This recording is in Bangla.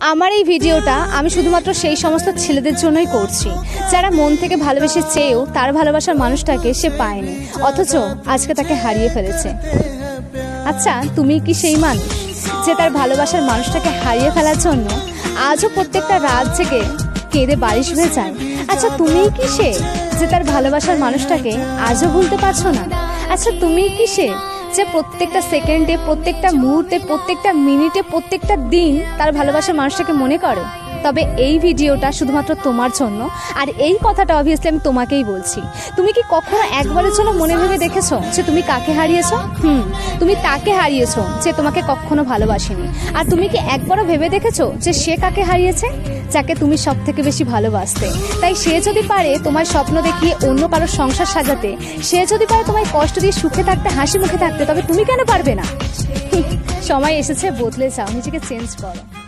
আমার এই ভিডিওটা আমি শুধুমাত্র সেই সমস্ত ছেলেদের জন্যই করছি। যারা মন থেকে ভালোবেসে চেয়েও তার ভালোবাসার মানুষটাকে সে পায়নি। অথচ আজকে তাকে হারিয়ে ফেলেছে। আচ্ছা তুমি কি সেই মানুষ যে তার ভালোবাসার মানুষটাকে হারিয়ে ফেলার জন্য আজও প্রত্যেকটা রাত থেকে কেঁদে বারিশ হয়ে যায়? আচ্ছা তুমিই কি সে যে তার ভালোবাসার মানুষটাকে আজও ভুলতে পারছ না? আচ্ছা তুমিই কি সে যে প্রত্যেকটা সেকেন্ডে, প্রত্যেকটা মুহূর্তে, প্রত্যেকটা মিনিটে, প্রত্যেকটা দিন তার ভালোবাসার মানুষটাকে মনে করে। তবে এই ভিডিওটা শুধুমাত্র তোমার জন্য। আর এই কথাটা অবভিয়াসলি আমি তোমাকেই বলছি। তুমি কি কখনো একবারের জন্য মনে ভেবে দেখেছ যে তুমি কাকে হারিয়েছো? হুম, তুমি তাকে হারিয়েছো যে তোমাকে কখনো ভালোবাসেনি। আর তুমি কি একবারও ভেবে দেখেছ যে সে কাকে হারিয়েছে? যাকে তুমি সব থেকে বেশি ভালোবাসতে। তাই সে যদি পারে তোমার স্বপ্ন দেখিয়ে অন্য কারোর সংসার সাজাতে, সে যদি পারে তোমায় কষ্ট দিয়ে সুখে থাকতে, হাসি মুখে থাকতে, তবে তুমি কেন পারবে না? সময় এসেছে, বদলে যাও, নিজেকে চেঞ্জ করো।